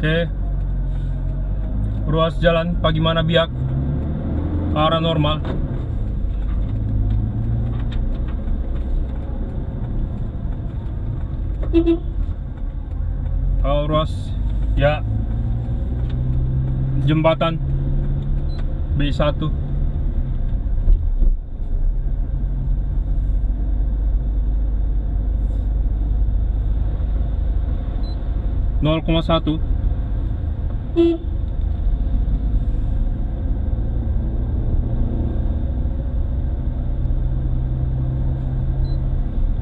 Oke. Ruas jalan Pagimana Biak? Ke arah normal. Oh, ruas ya. Jembatan. B1 nol koma satu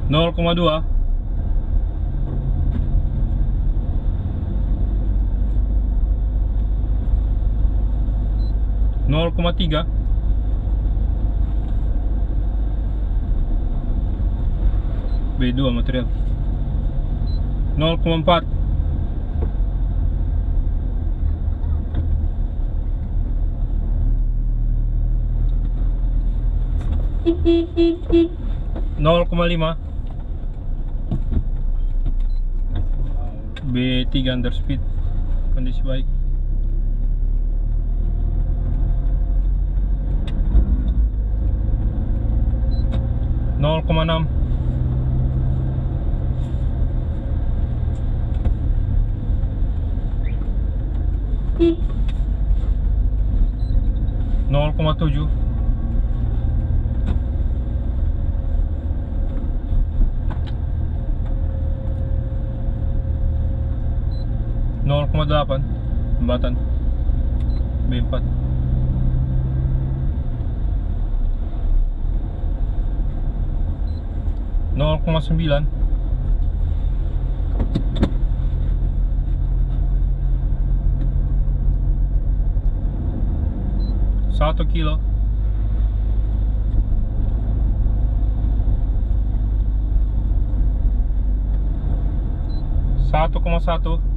nol koma dua. nol koma tiga. B2 material. 0,4 0,5 B3 underspeed kondisi baik. nol koma enam. nol koma tujuh nol koma delapan jembatan B4 nol koma sembilan. Satu kilo. Satu koma satu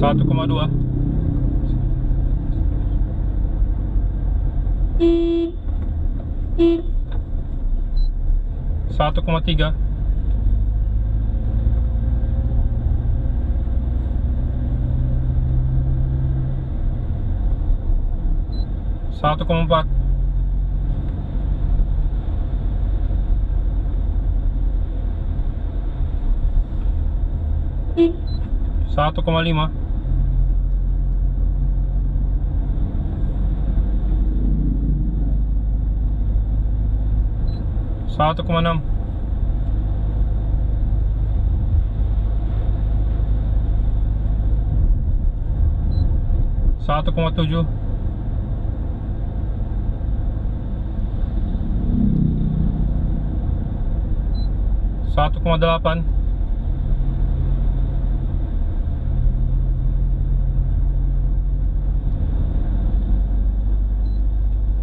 satu koma dua. satu koma tiga. satu koma empat. satu koma lima enam satu koma tujuh satu koma delapan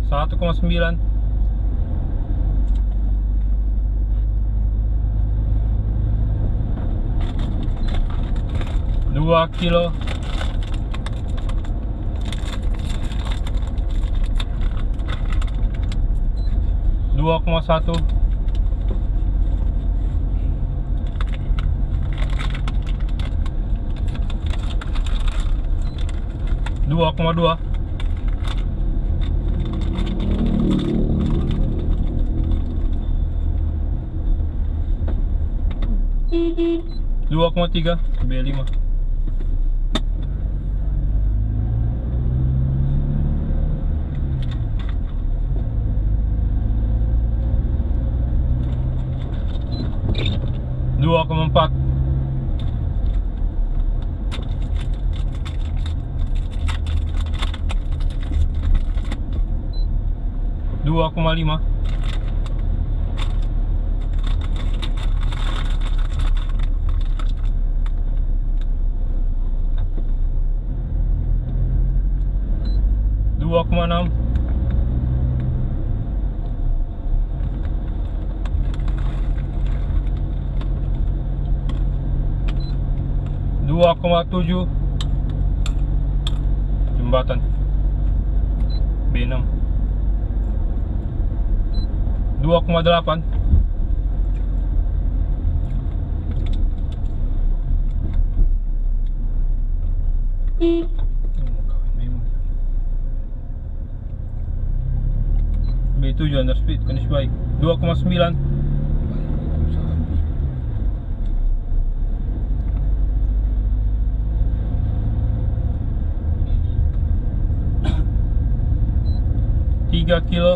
satu koma sembilan dua kilo. Dua koma satu. Dua koma dua. Dua koma tiga B lima dua koma empat dua koma lima dua koma enam dua koma tujuh jembatan B6 2,8 kawin memang. B7 under speed, kanis baik. 2,9 3 kilo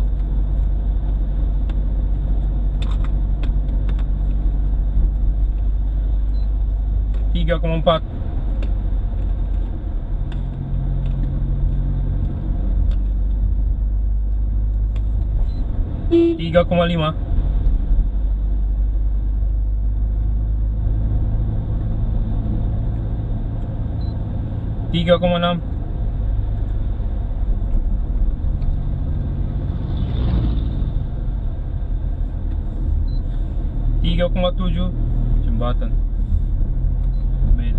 3,4 3,5 3,6 3,7 jembatan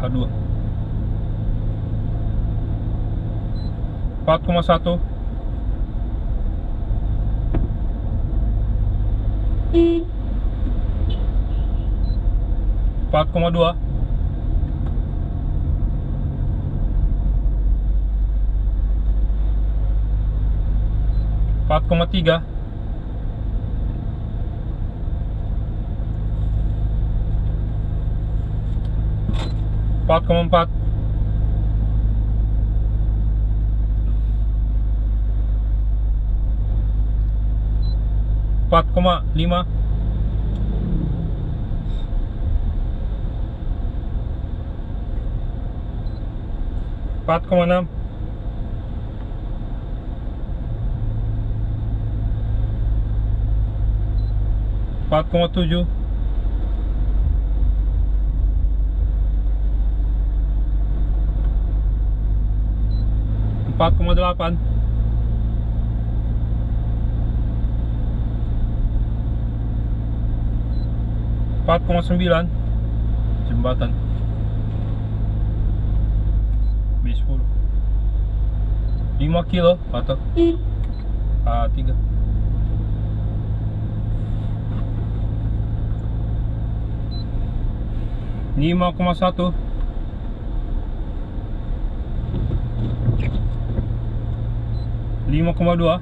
H2 4,1 4,2 4,3 4,4 4,5 4,6 4,7 4,8 4,9 jembatan. B10 5 kilo atau? A3 5,1 5,2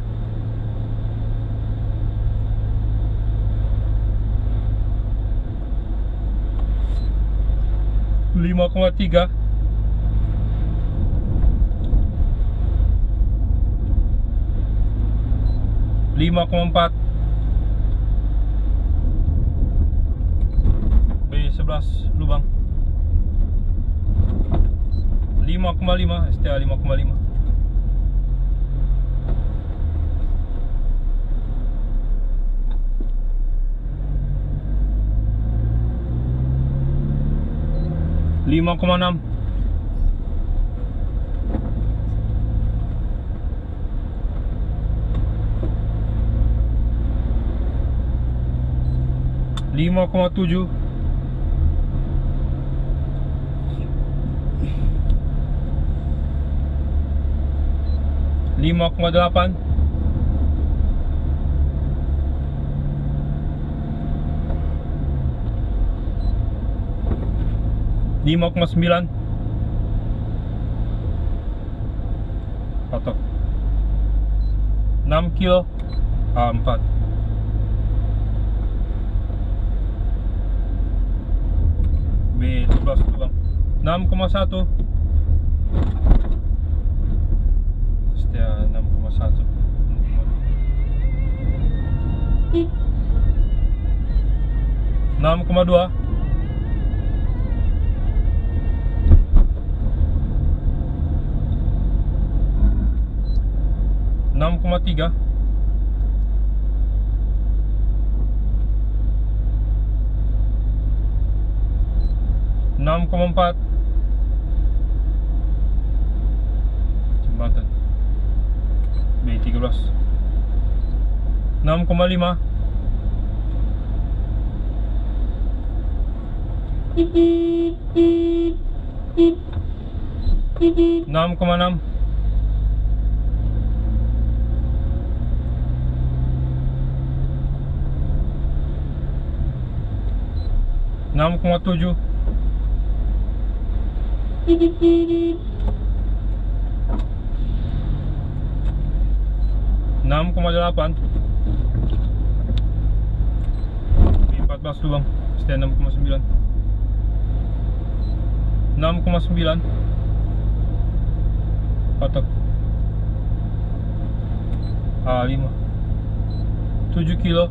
5,3 5,4 B11 lubang. 5,5 STA 5,5 5,6 5,7 5,8 5,9 patok 6 kilo A4 B11 6,1 setia 6,1 6,2 6,3 6,4 Jembatan. B13 6,5 6,6 6,7 6,8 14 tuh bang Setia 6,9 6,9 Patok A5 7 kilo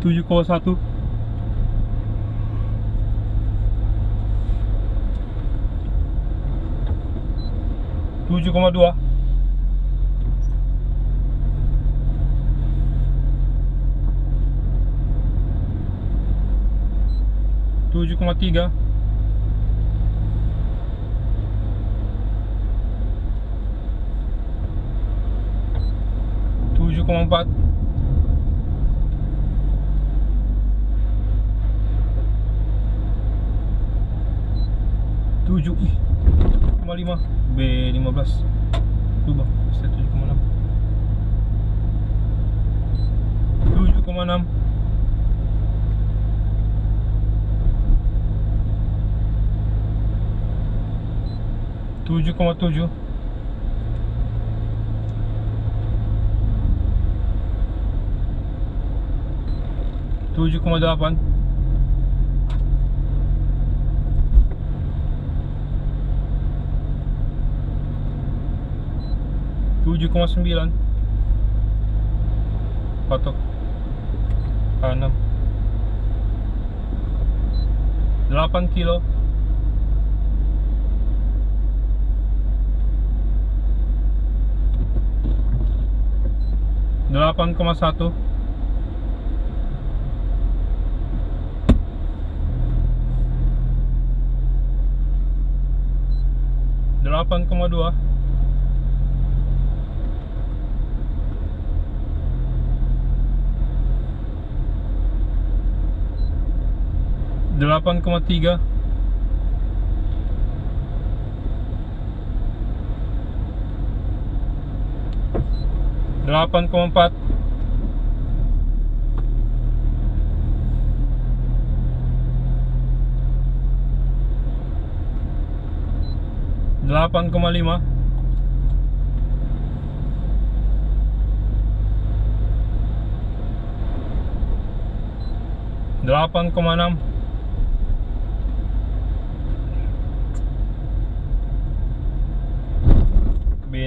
tujuh koma satu. tujuh koma dua. tujuh koma tiga. tujuh koma empat tujuh ih. koma lima B lima belas. Tuh bang saya tujuh koma enam. tujuh koma enam. tujuh koma tujuh. tujuh koma delapan tujuh koma sembilan. Patok. Enam. Delapan kilo. Delapan koma satu. Delapan koma dua 8,3 8,4 8,5 8,6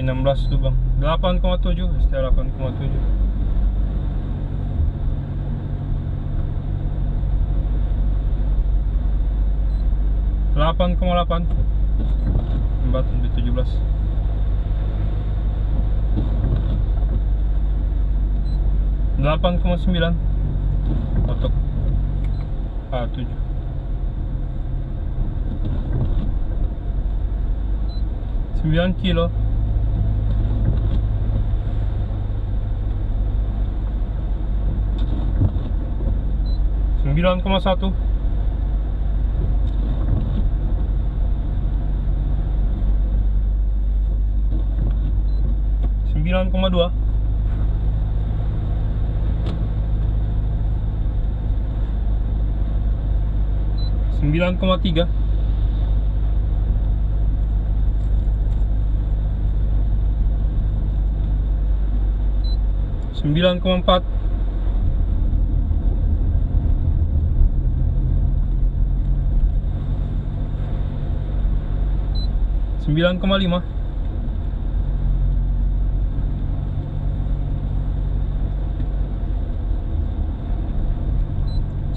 B16 tuh bang. 8,7 setelah 8,7 8,8 jembatan B17 8,9 otok. A7 9 kilo Sembilan koma satu Sembilan 9,5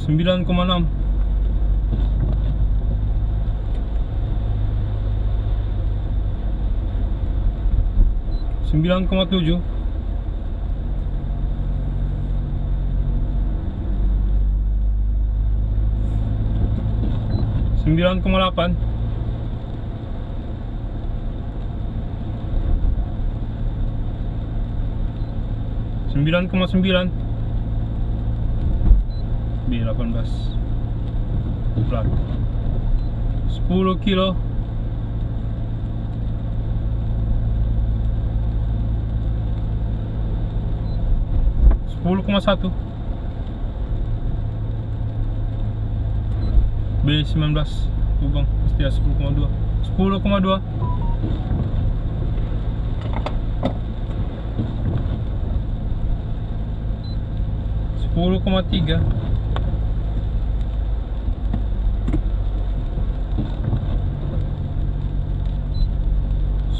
9,6 9,7 9,8 9,9 B18 plat. 10 kilo. sepuluh satu. B19 lubang pasti sepuluh koma dua. sepuluh koma dua. 10,3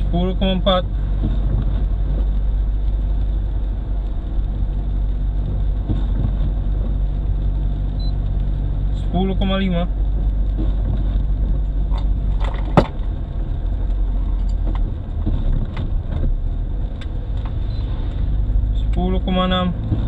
10,4 10,5 10,6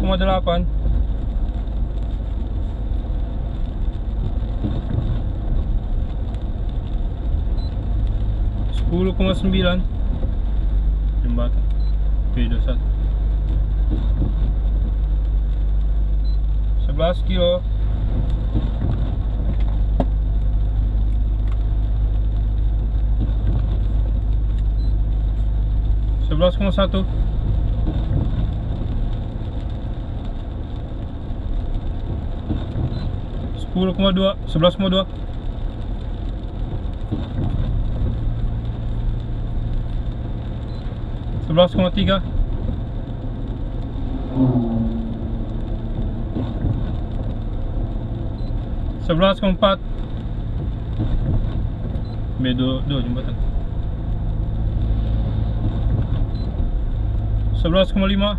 koma delapan. Sepuluh koma sembilan. Jembatan B dua satu Sebelas kilo. Sebelas koma satu. Sepuluh koma dua Sebelas koma dua. Sebelas koma tiga Sebelas koma empat. B dua, dua jembatan. Sebelas koma lima.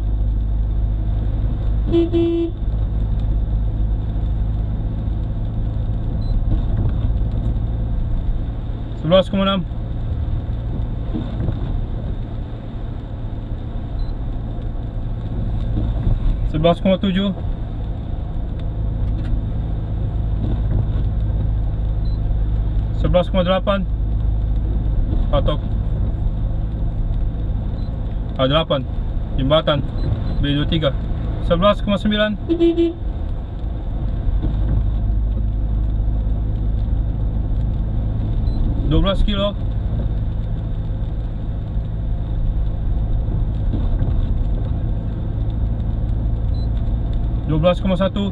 Sebelas koma enam. Sebelas koma tujuh Sebelas koma delapan. Patok A delapan. Jembatan B23 Sebelas koma sembilan. Dua belas kilo. Dua belas koma satu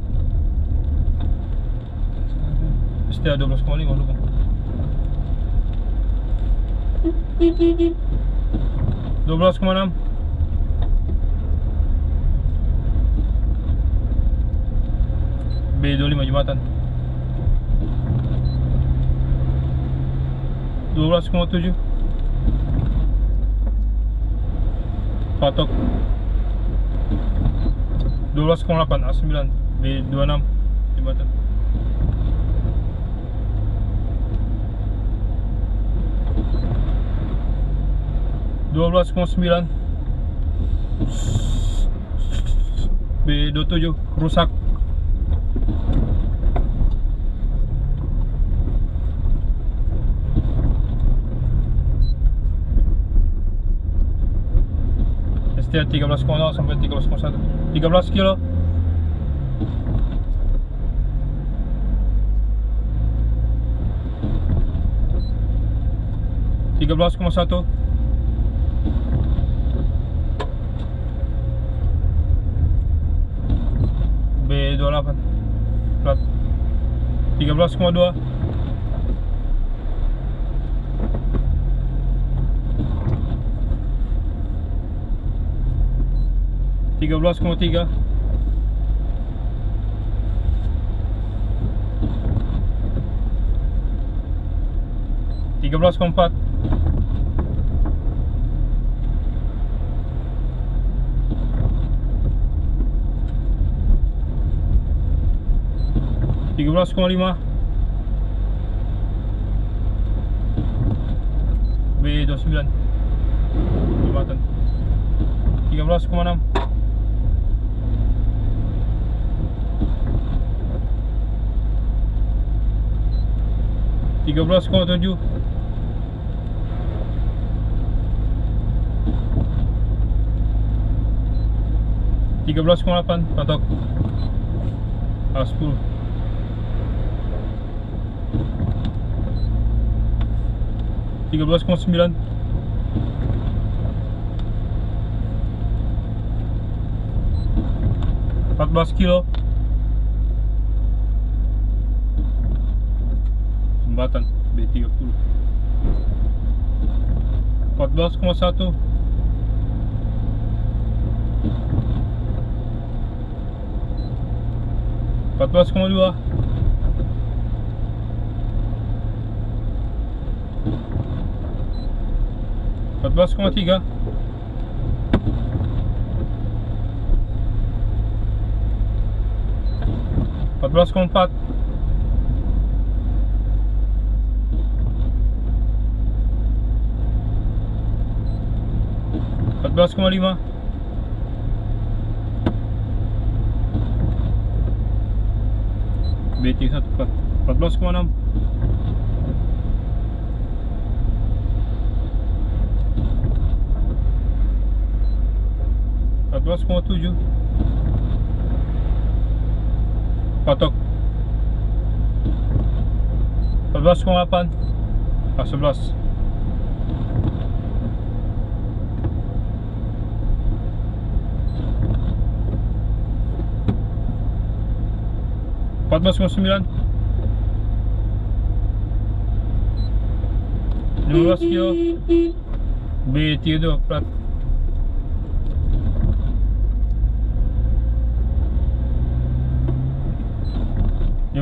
Setia dua belas koma lima lu bang Dua belas koma enam B25 Jembatan 12,7 Patok 12,8 A9 B26 Jembatan 12,9 B27 rusak. STR 13,0 sampai 13,1 13 kilo. tiga belas koma satu 17,2 13,3 13,4 13,5 koma tujuh. tiga belas koma delapan patok A sepuluh tiga belas koma sembilan. empat belas kilo. Jembatan B30 14,1 14,2 14,3 14,4 14,5 BT1 14,6 14,7 Patok. 14,8 Ah 11 14,9 15 kilo. B32 plat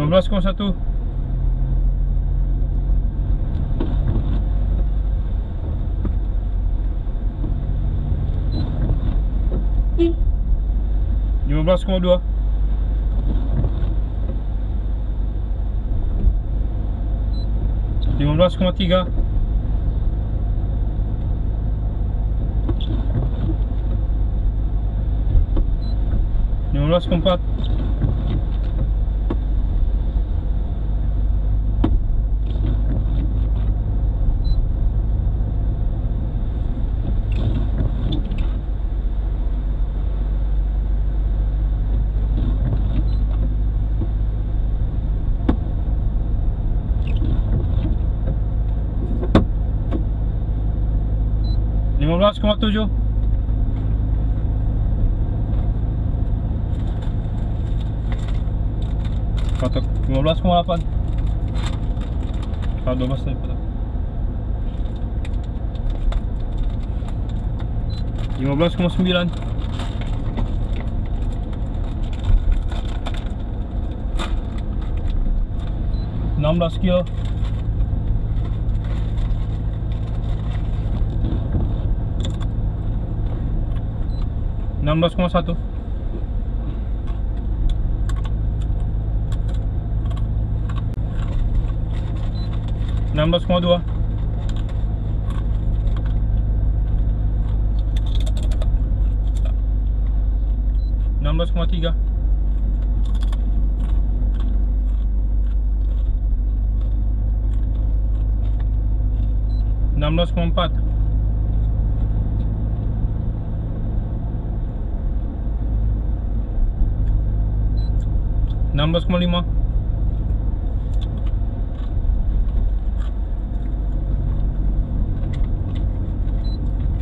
Ambulance comme ça tout Une ambulance comme on doit Une ambulance comme un petit gars Une ambulance comme patte 15,7 kotak 15,8 Kata 12 tadi 15,9 16 kilo. 16,1 16,2 16,3 16,4 16,5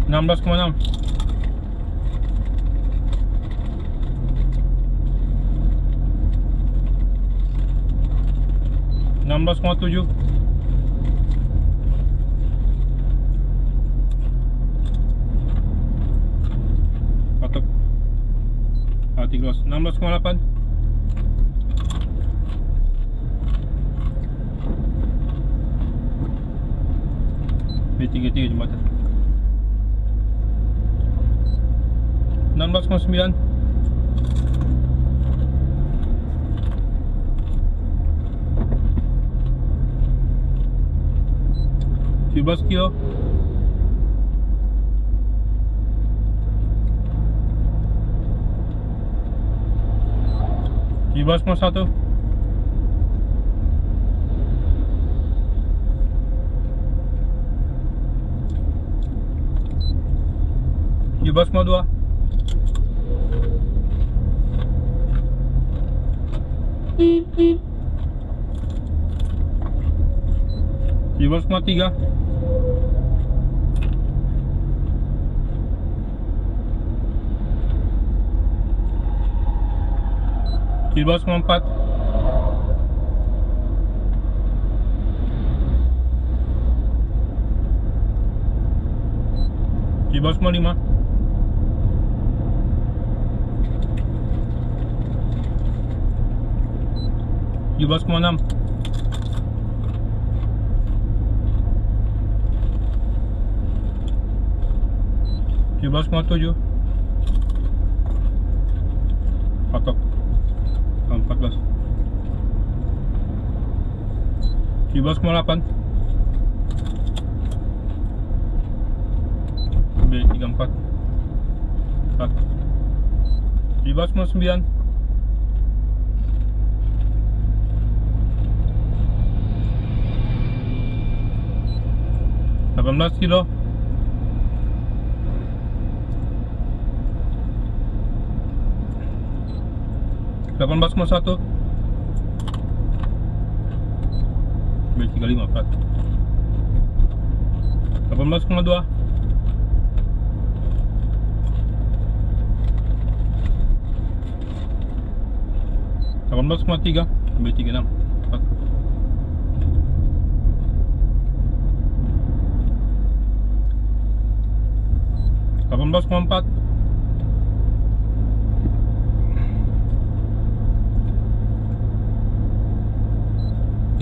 16,6 16,7 Patok Hati gross 16,8 Tiga-tiga jembatan 16,9 17 kilo Tujuh belas satu 15,3 empat. Di bawah semua lima. Di semua enam. 17,7 patok 14 17,8 B34 18 kilo. Delapan belas satu. B tiga lima empat Delapan belas enam empat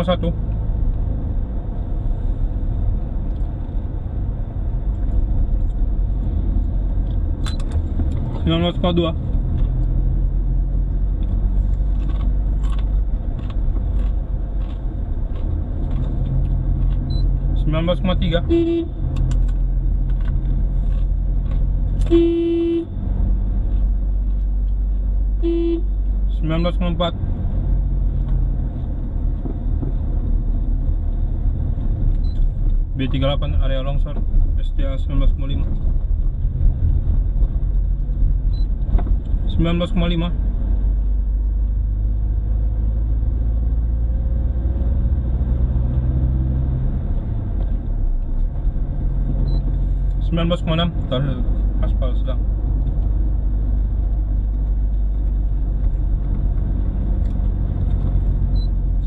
Belas satu. Sembilan belas dua. Sembilan belas tiga. Sembilan belas empat B38 area longsor STA 19,5 19,5 19,6 19,6 Tar aspal sedang.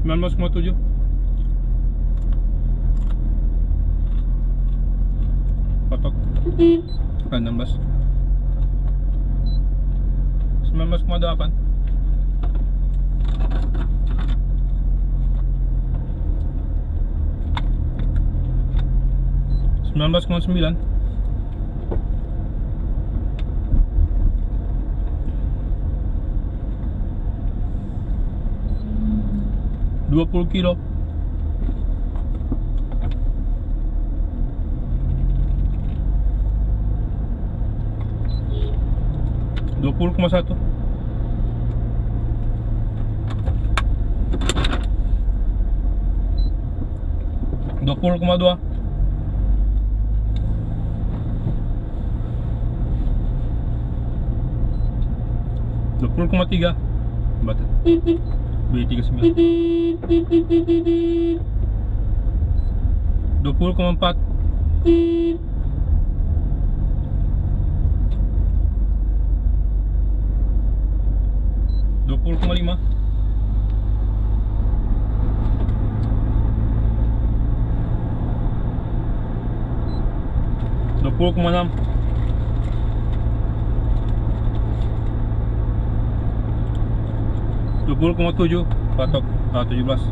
Sembilan belas koma tujuh Patok Ah, enam belas Sembilan belas koma delapan Sembilan belas koma sembilan. Dua puluh kilo 20,1 20,2 20,3 Batet B39 20,4 Koma enam Dua puluh koma tujuh Patok ah, tujuh belas.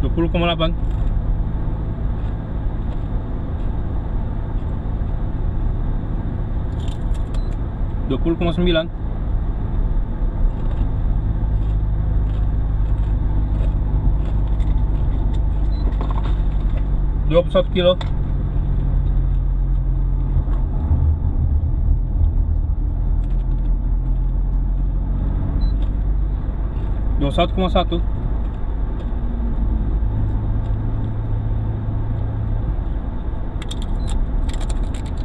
Dua puluh koma delapan. Dua puluh koma sembilan Dua puluh satu kilo. Dua satu koma satu.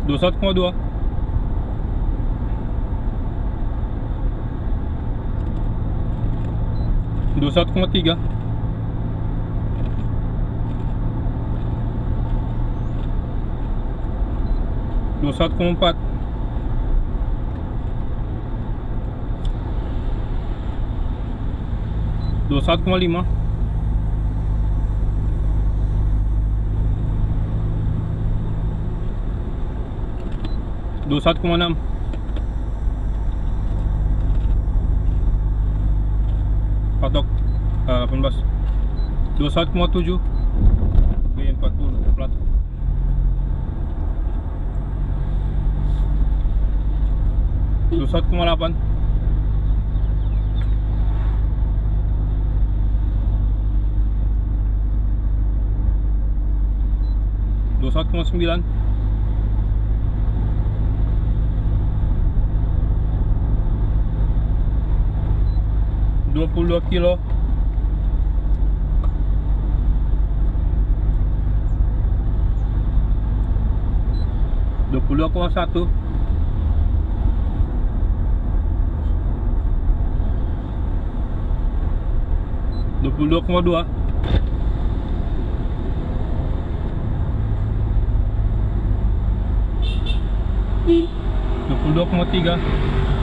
Dua satu koma dua. Dua satu koma tiga 21,4 21,5 21,6 patok uh, 18 21,7 Dua satu koma delapan. Dua koma sembilan. Dua puluh dua kilo. Dua puluh dua koma satu 22,2 22,3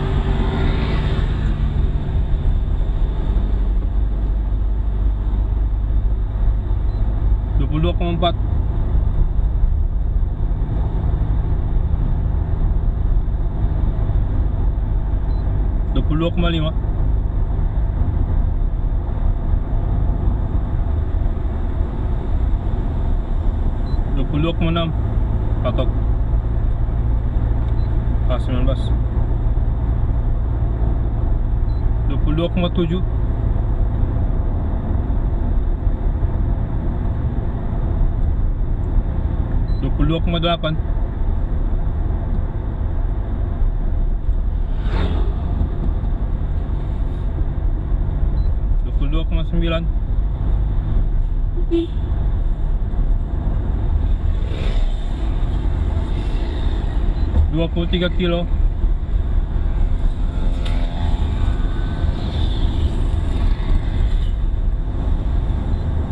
22,9 23 kilo.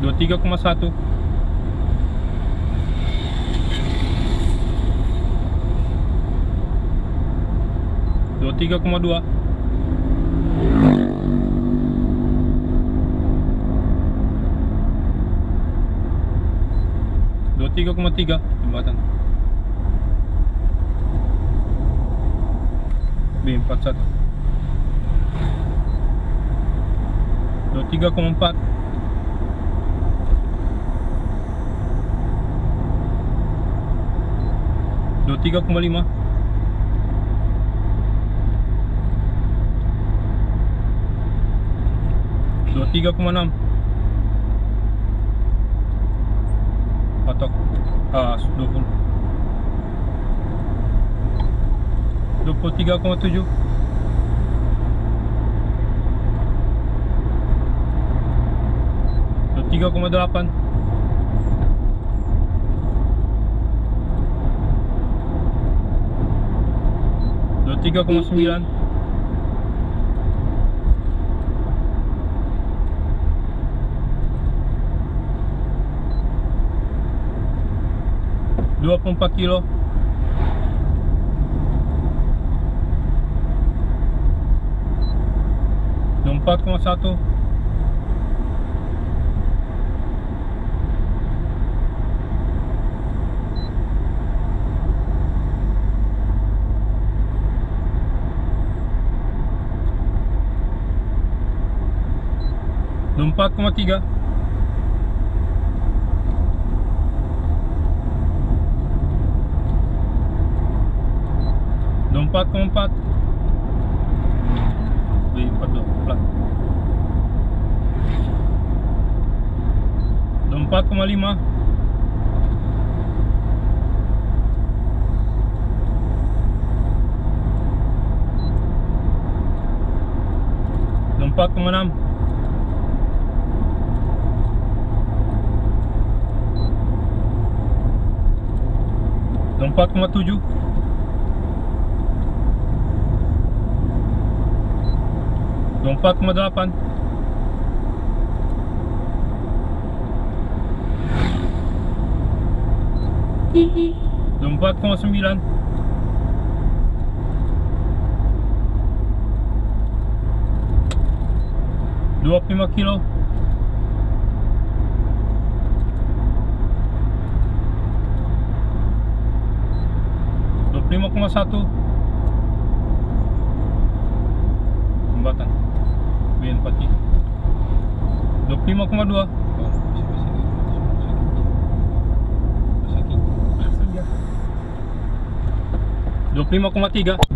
23,1 23,2 23,3 jembatan. B41 23,4 23,5 23,6 ah 20 23,7 23,8 23,9 24 kilo. Empat koma satu. Empat koma tiga kompak kompak. Lipat dong pelan 4,5 4,6 4,7 Lompat mo dapan. Lompat 25 dua lima kilo. Dua puluh lima koma satu. 25,2 25,3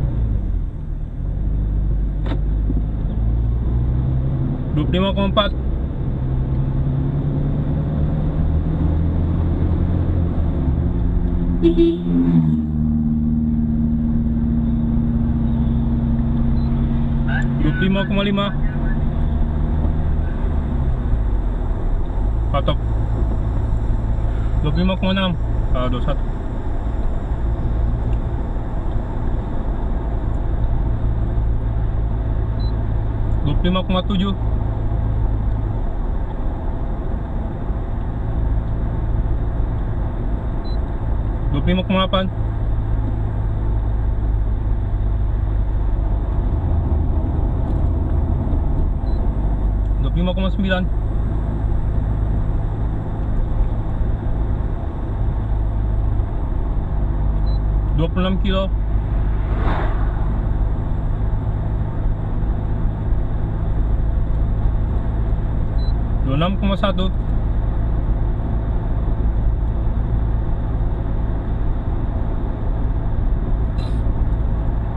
25,4 25,5 patok 25,6 ah 21 25,7 25,8 25,9 6 kilo. enam koma satu.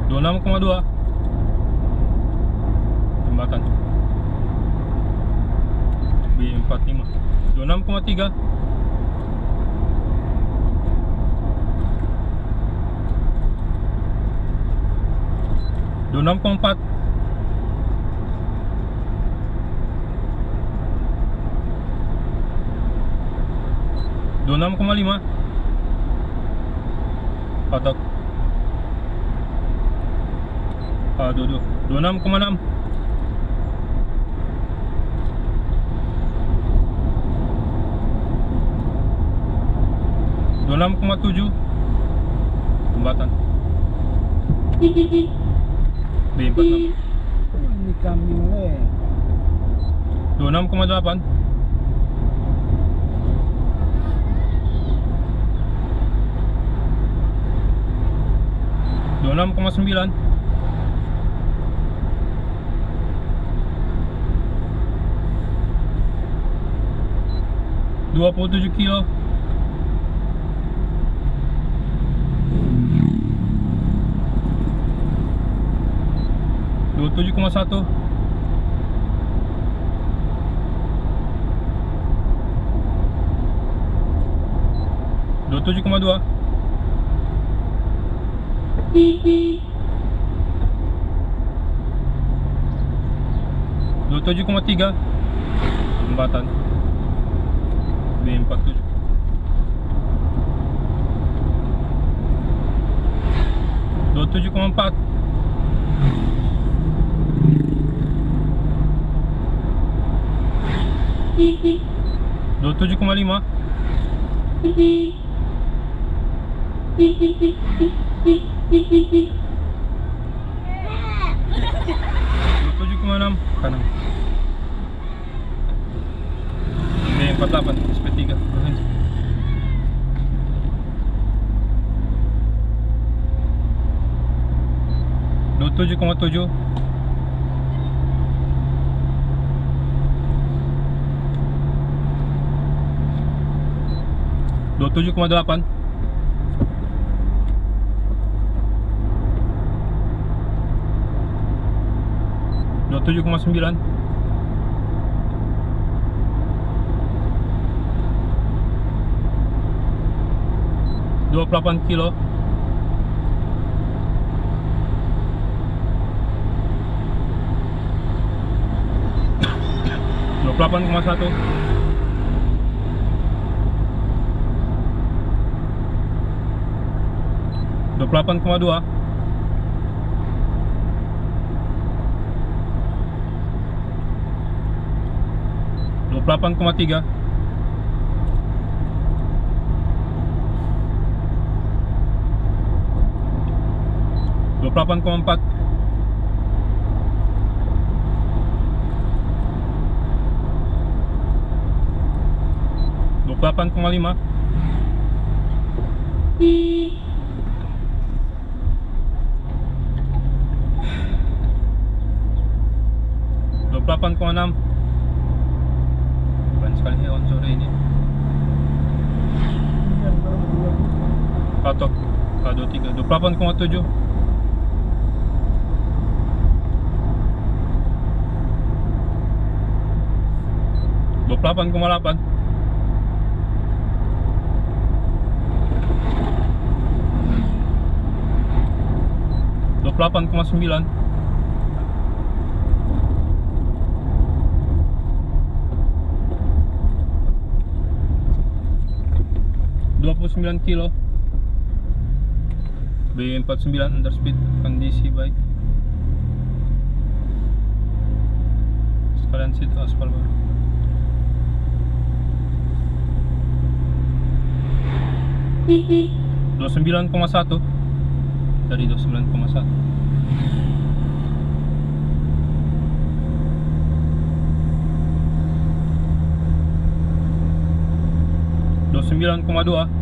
dua enam koma dua. Jembatan. B empat lima. dua enam koma tiga. 26,4 26,5 kotak aduh enam koma tujuh, jembatan. Di 46. Kami enam koma sembilan. Dua puluh tujuh kilo. 27,1 jembatan B47 27,4 Doutor de como limar. Doutor de como nam? Kanan. B48 SP3 como. Dua tujuh koma delapan. Dua tujuh koma sembilan. Dua puluh kilo. Dua puluh koma satu 28,2 28,3 28,4 28,5 ini. Patok K23 28,7 28,8 28,9 29 kilo. B49 underspeed kondisi baik. Sekalian situ aspal baru. dua sembilan koma satu. Dari dua sembilan koma satu. dua sembilan koma dua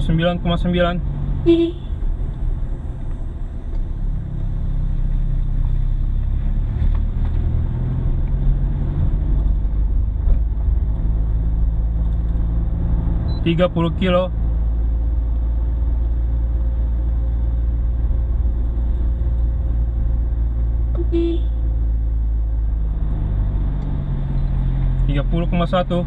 29,9 30 kilo. Tiga puluh koma satu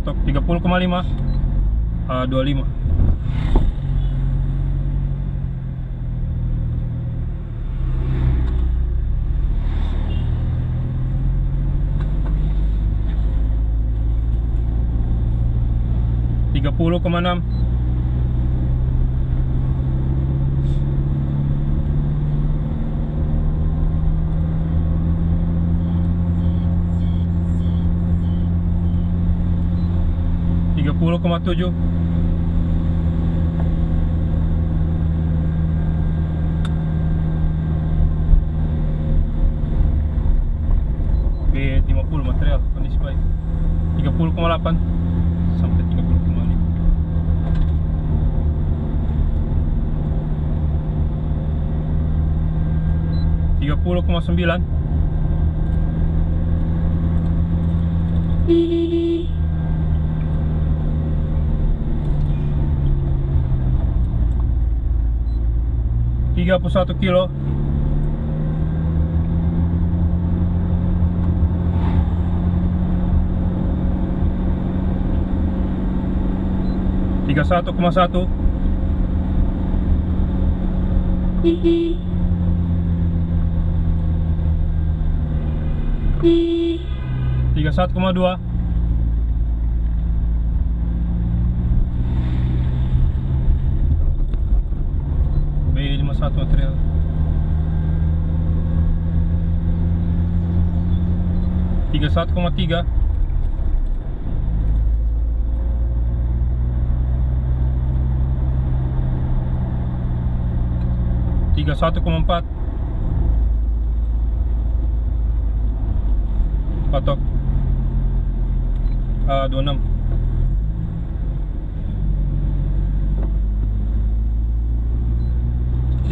kotak 30,5 uh, 25 30,6 B50 material kondisi baik. 30,8 sampai 30,5 30,9 31 kilo. tiga satu koma satu. tiga satu koma dua B51 material tiga satu koma tiga. tiga satu koma empat. Patok. Ah, 26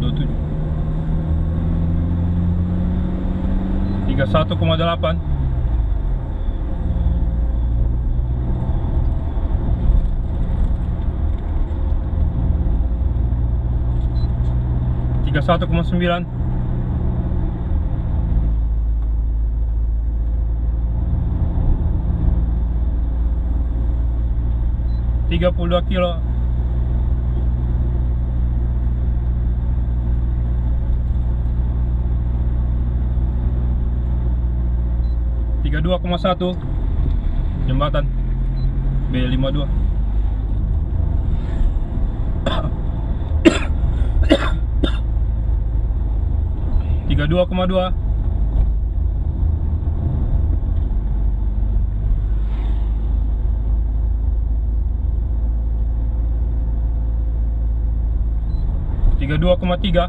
27 31,8 31,9 32 kilo tiga dua koma satu. Jembatan. B 52 tiga dua koma dua. 32,3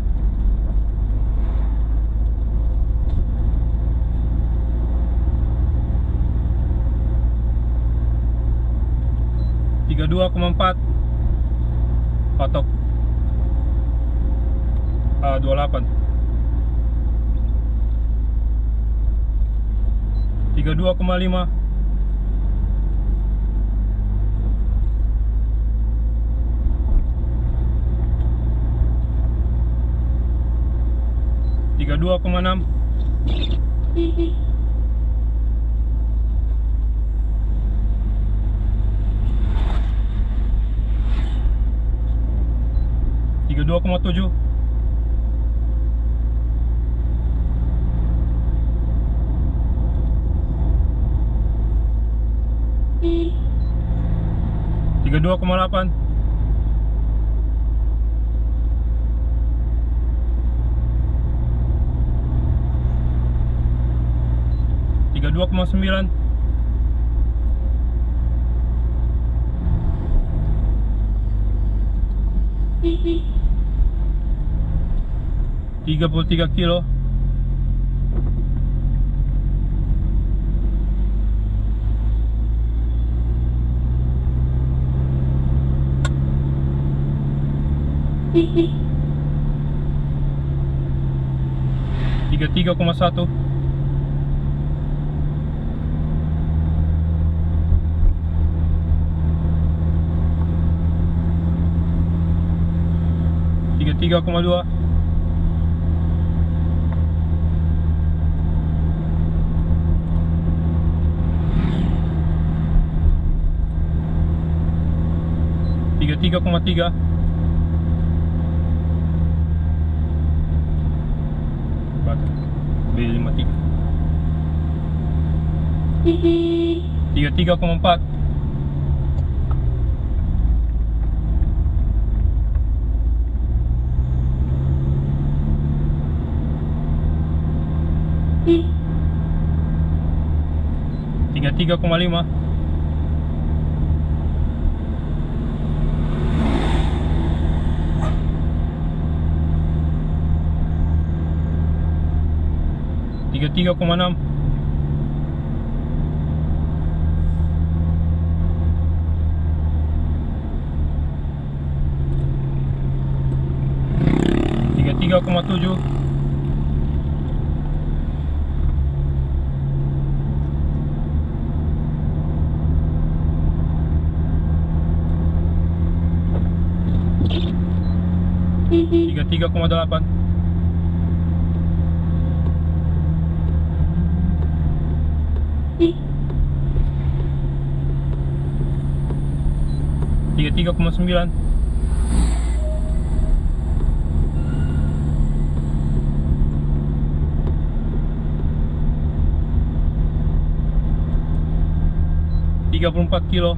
32,4 patok ah 28 32,5 32,6 32,7 32,8 32,9 33 kilo tiga tiga koma satu. tiga tiga koma dua. tiga tiga koma tiga 33,4 33,5 33,6 2,8 33,9 34 kilo.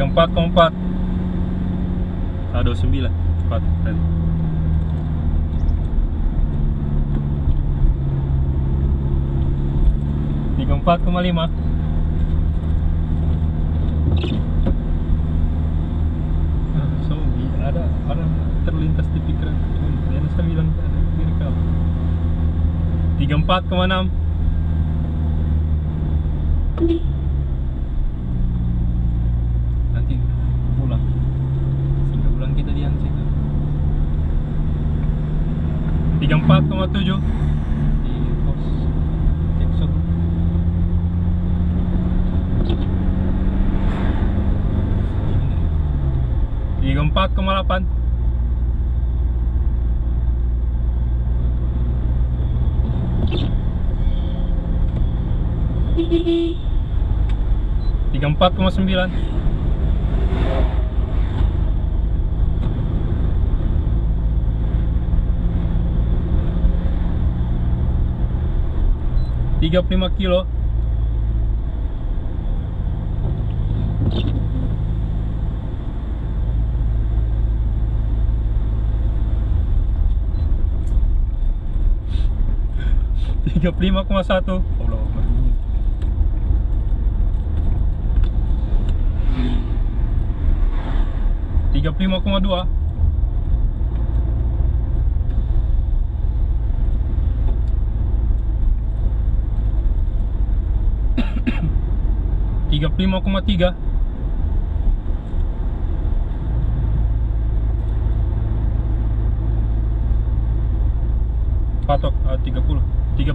34 kompat empat, ada ah, sembilan, empat, tiga empat koma lima. Ah, so ada orang terlintas di pikiran dan saya bilang ada kiri tiga empat koma enam. jam 4,7 di pos Jackson. Tiga empat koma delapan tiga empat koma sembilan. Tiga puluh lima kilo. Tiga puluh lima koma satu. Tiga puluh lima koma dua tiga puluh lima koma tiga. Patok ah, tiga puluh. tiga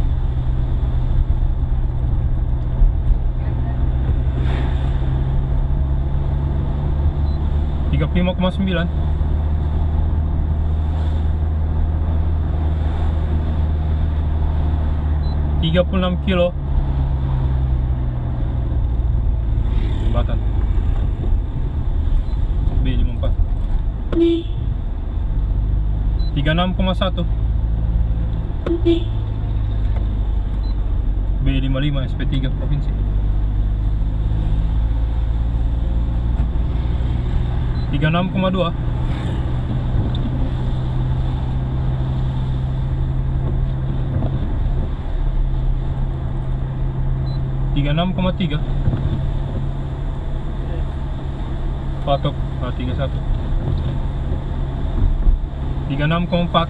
36 kilo. Jembatan. B54 36,1 B55 SP3 provinsi. 36,2 36,3 patok ah, 31 36,4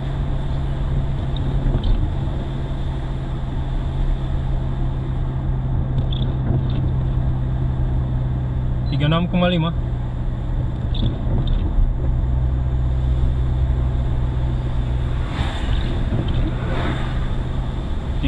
36,5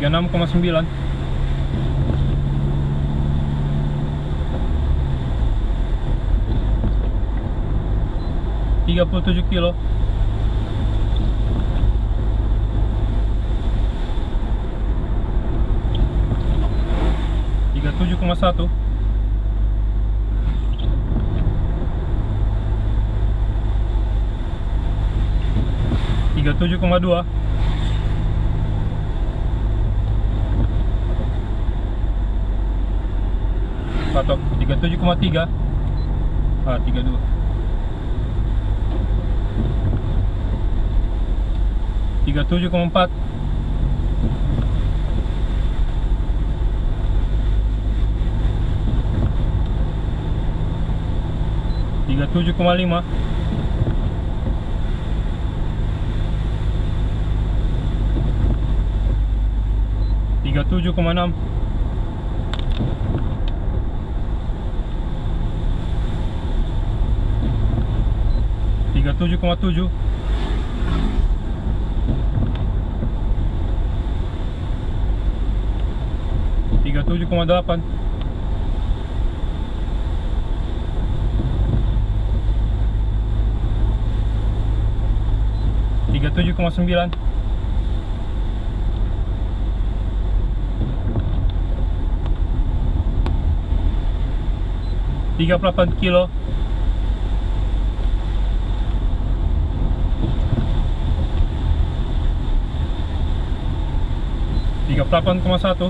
36,9 37 kilo. tiga tujuh koma satu. tiga tujuh koma dua atau 37,3 ah 32 37,4 37,5 37,6 7,7 37,8 37,9 38 kilo. Tiga delapan koma satu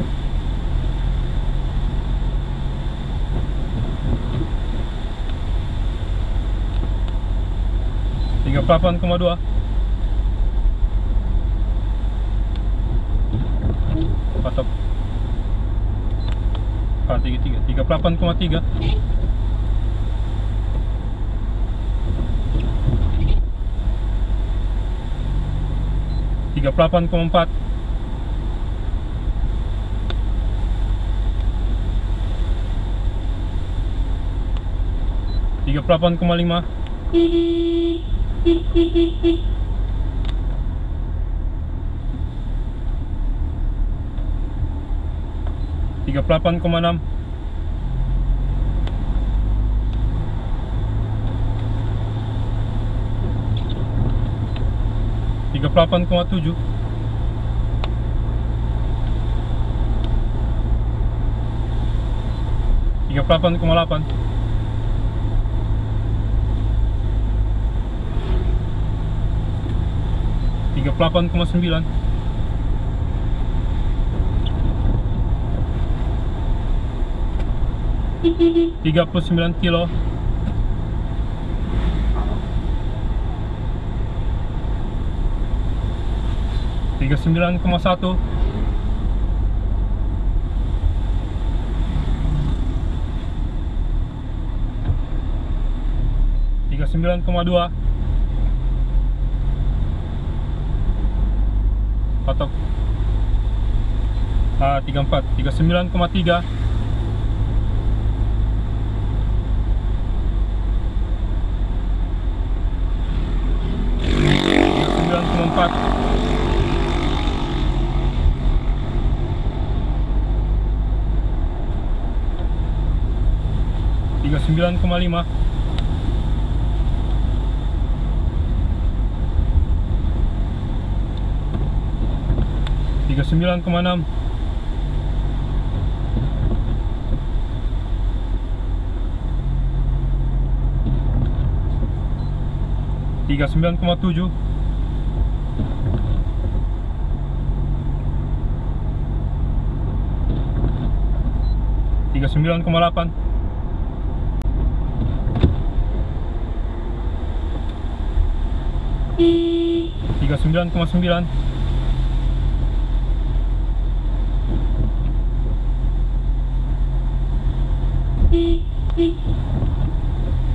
8,5 38,6 38,7 38,8 38,9 39 kilo. tiga sembilan koma satu. tiga sembilan koma dua. Patok. Ah, 34 39,3 39,4 39,5 39,6 39,7 39,8 39,9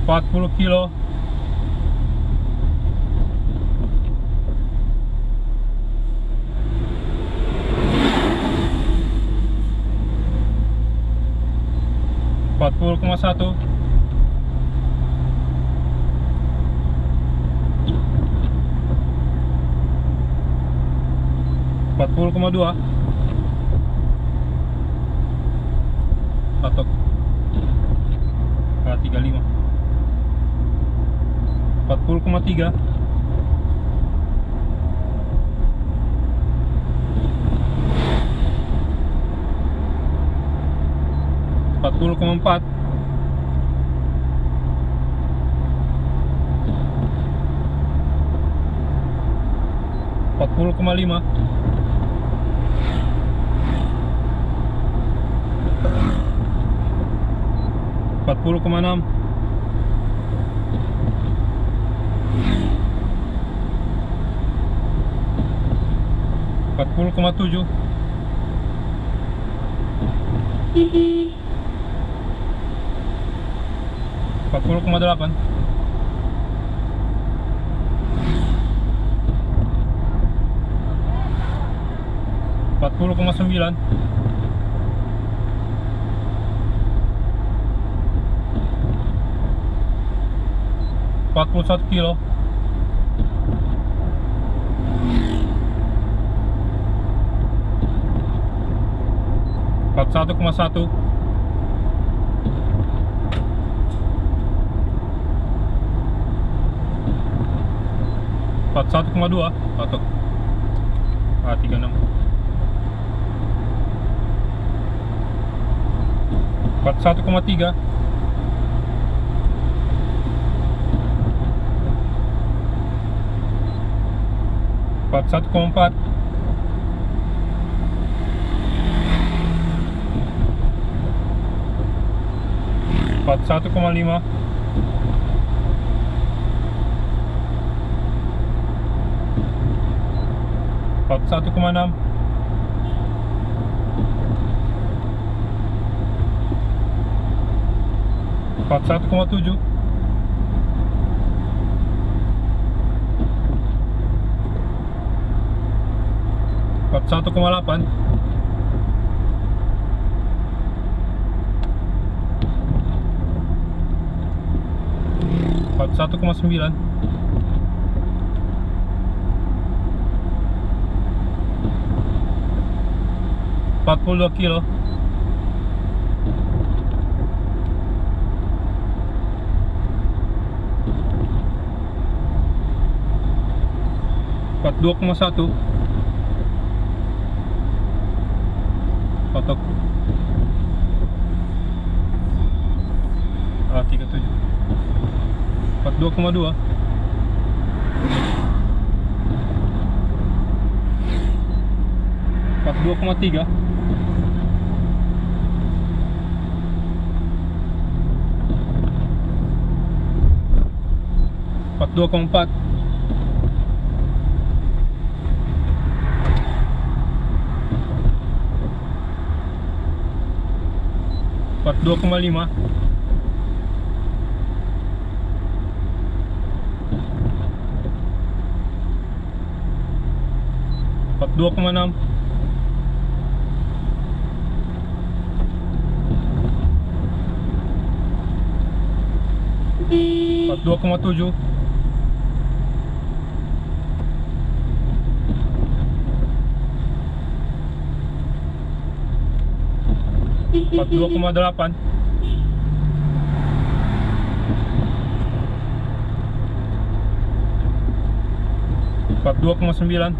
40 kilo. Empat puluh koma satu. Empat puluh koma dua 40,4 40,5 40,6 40,7 40,8 41 kilo empat satu koma satu satu koma dua. Satu. A tiga enam. Empat satu koma tiga. Empat satu koma empat. Empat satu koma lima. 1,6 41,7 41,8 41,9 40 kilo. Empat dua koma satu. Kotak ah, tiga tujuh. Empat dua koma dua. Empat tiga. Koma tiga 2,7 42,8 42,9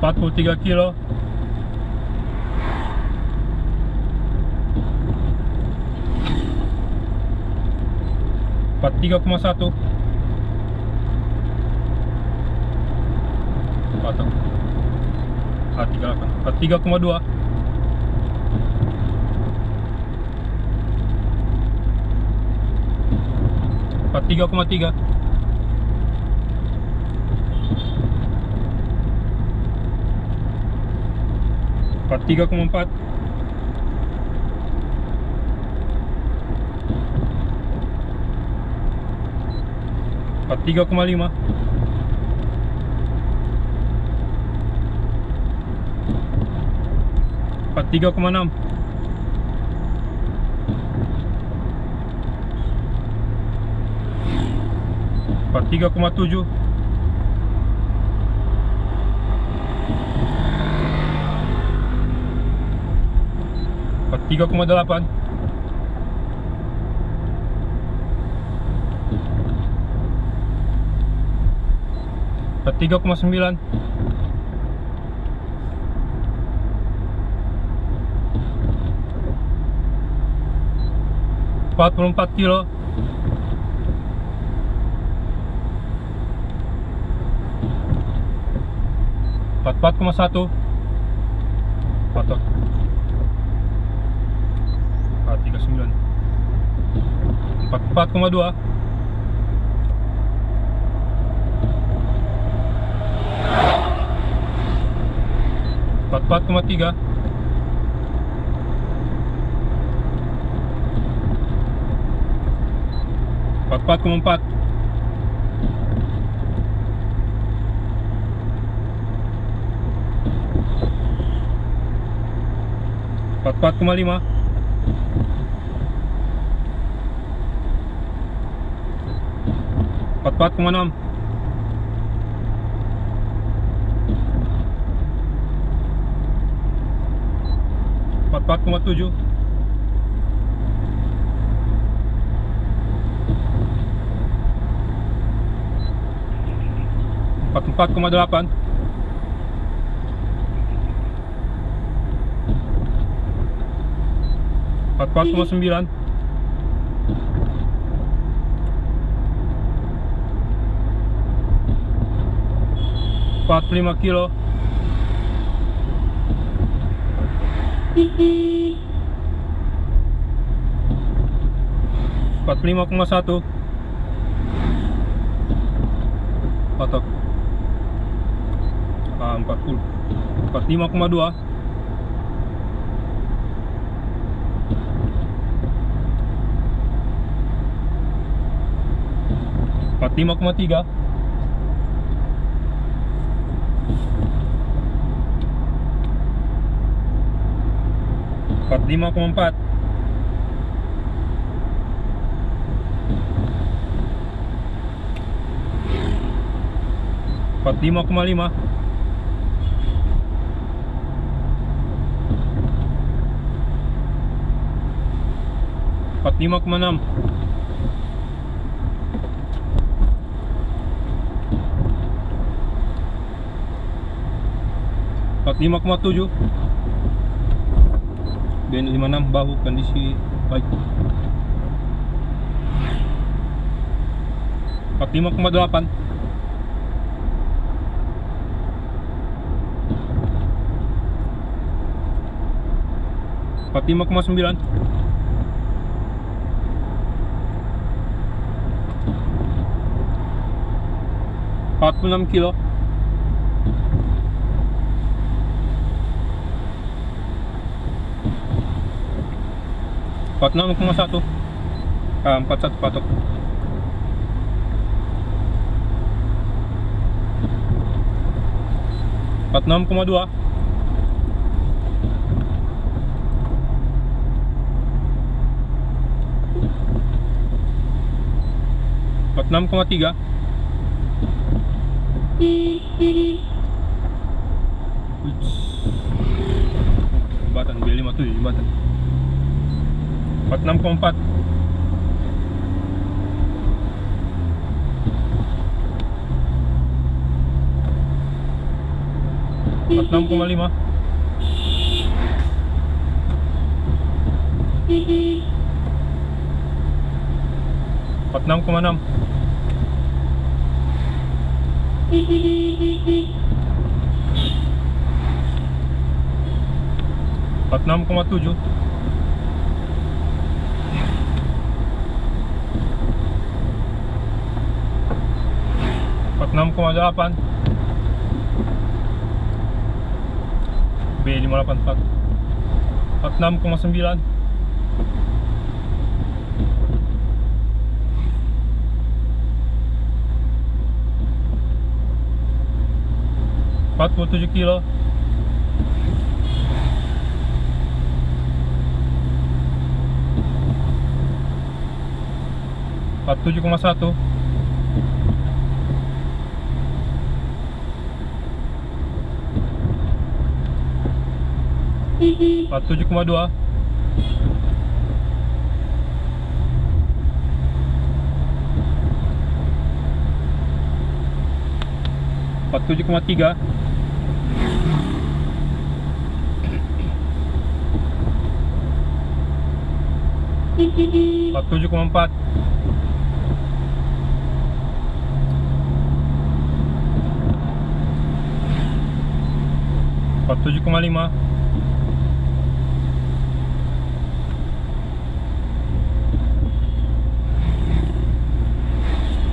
43 kilo. 43,1 43,2 43,3 43,4 dapat 3,5 43,6 43,7 43,8 Empat puluh empat kilo. Empat empat koma satu. Ah tiga sembilan. Empat empat koma dua 44,3 44,4 44,5 44,6 4,7 45 kilo. Empat lima koma satu ah, empat puluh. Empat lima koma dua. Empat lima koma tiga 5,4 45,5 45,6 45,7 Then lima enam bahu kondisi baik. 45,8 45,9 46 kilo. Empat enam koma satu. Ah, empat satu patok. Empat enam koma dua. Empat enam koma tiga. Jembatan B57 jembatan 46,4 46,5 46,6 46,7 46,8 B584 46,9 47 kilo empat tujuh B584 46,9 47 kilo. empat tujuh koma satu. 47,2 47,3 47,4 47,5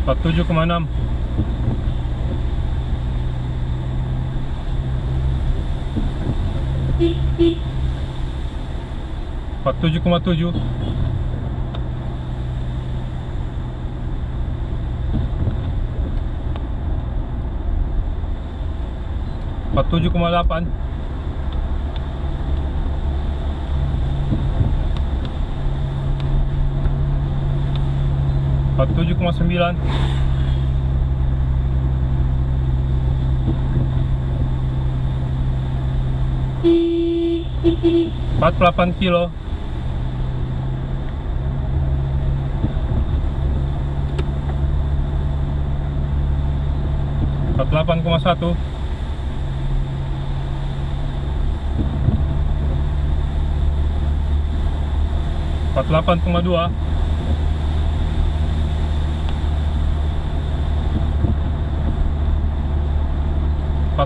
47 ke mana? Empat tujuh koma tujuh Empat tujuh koma lapan Empat tujuh koma lapan 47,9 48 kilo. empat delapan koma satu. empat delapan koma dua.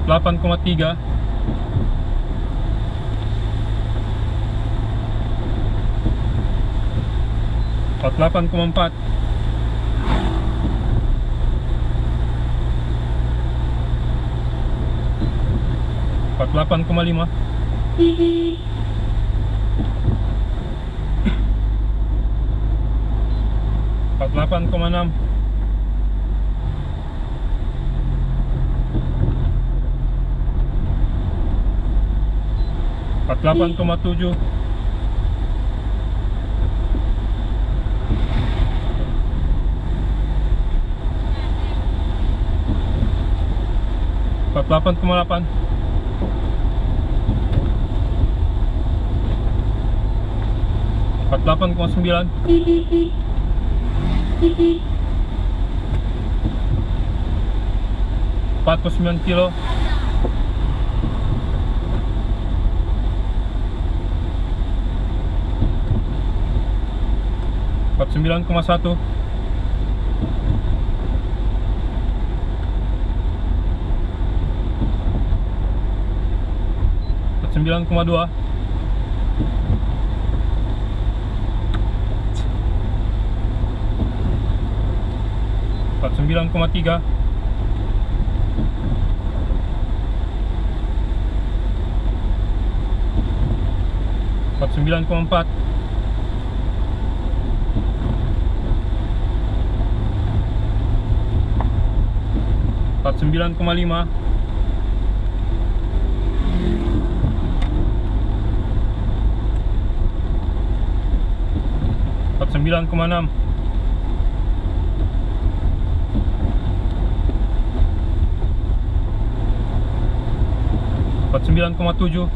48,3 48,4 48,5 48,6 48,7 48,8 48,9 49 kilo 9,1 9,2 49,3 49,4 9,5 sembilan koma enam. Empat sembilan koma tujuh.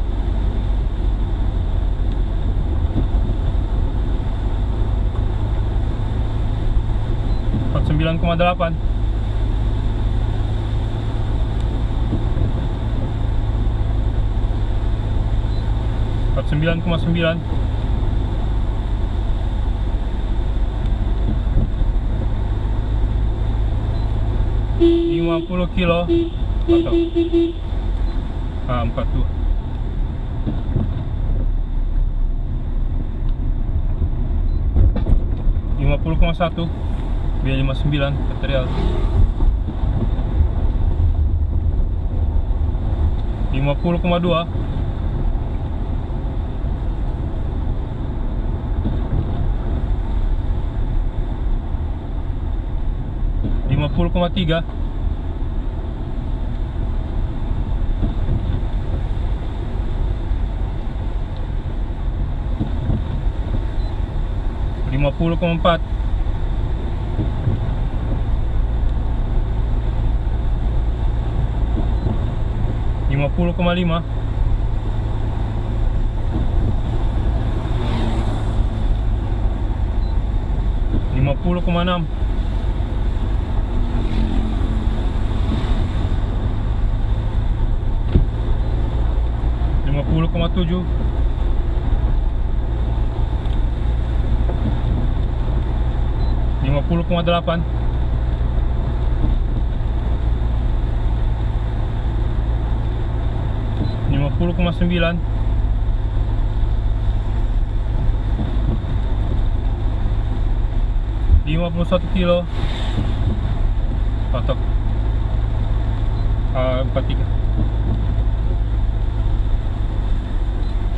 Empat sembilan koma delapan. Empat sembilan koma sembilan. lima puluh kilo. Atau ah, empat dua. lima puluh koma satu. B lima sembilan material. lima 10,3 50,4 50,5 50,6 10,7 50,8 51 kilo. Patok. Uh, 43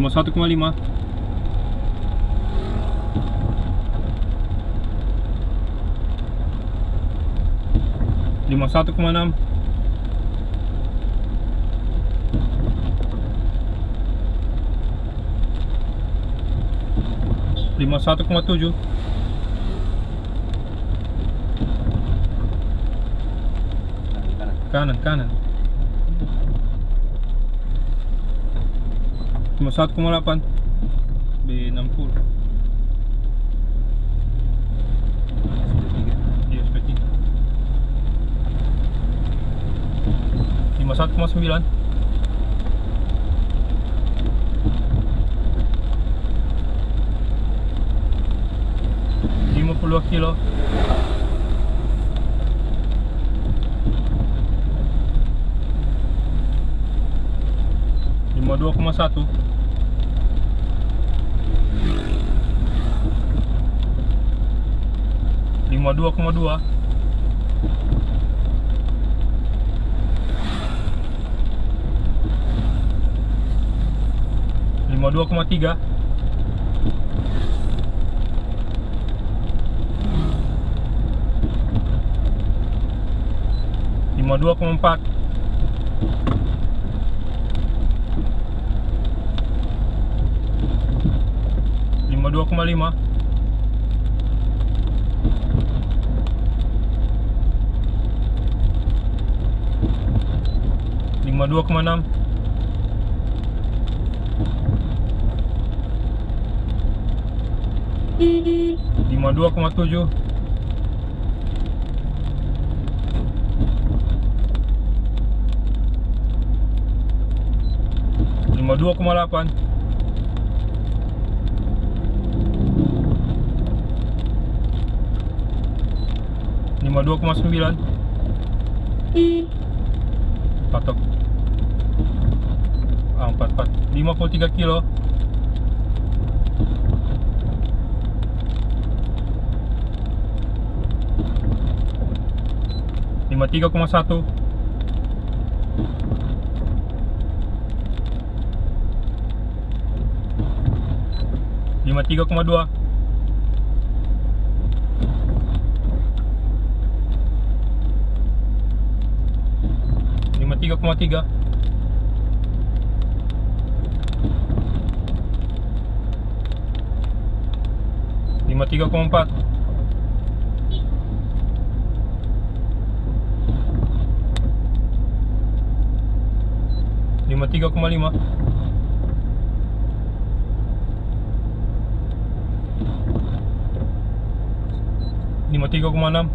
cuma 1,5 51,6 51,7 kanan kanan. Cuma 1,8 B60 iya SP3 51,9 52 kilo. lima dua koma satu lima dua koma dua 2,6 52,7 52,8 52,9 53 kilo. lima tiga koma satu. lima tiga koma dua. lima tiga koma tiga. Enam.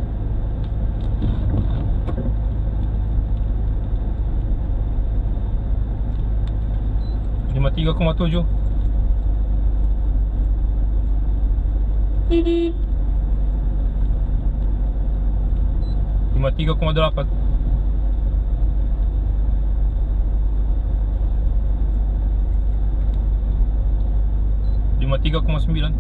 Lima tiga koma tujuh 53,8 53,9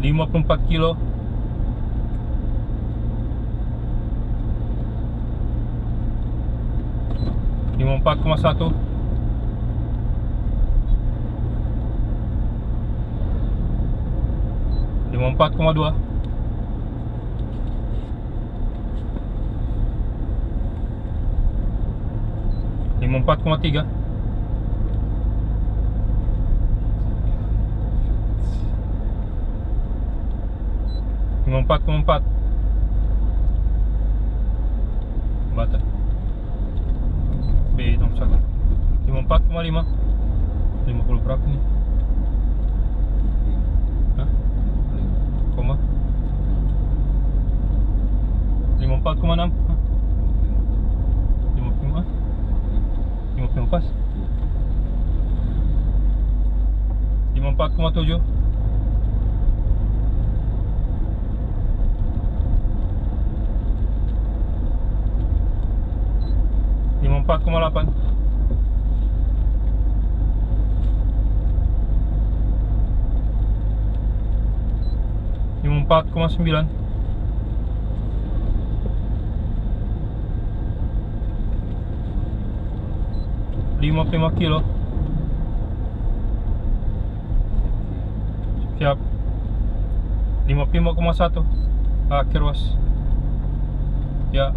54 kilo. Lima empat koma satu. 54,2 54,3 54,4 Bata. B dalam 1 54,5 50 berapa nih 7 54,8 54,9 55 kilo. 5,1 akhir was ya.